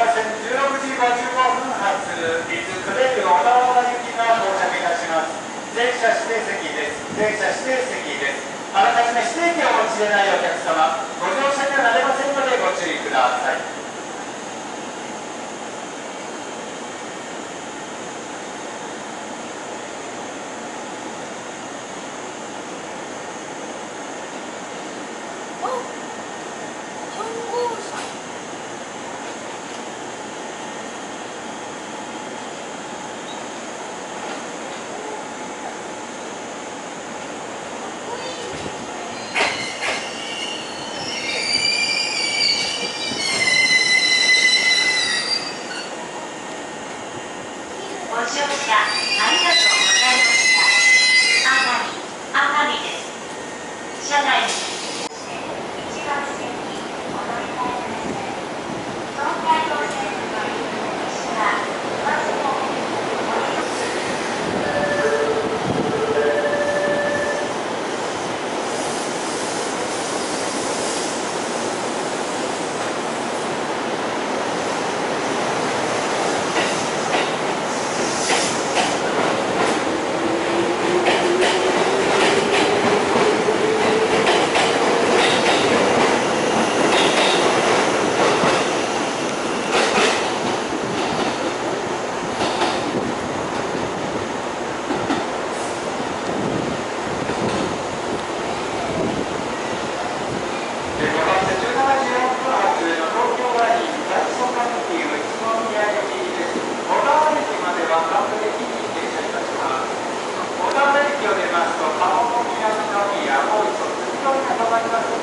車線16時55分発伊豆小田原行きが到着いたします。車指定席です。車指定席です。あらかじめ指定席をお持ちでないお客様ご乗車にはなれませんのでご注意ください。ご乗車ありがとう。まります。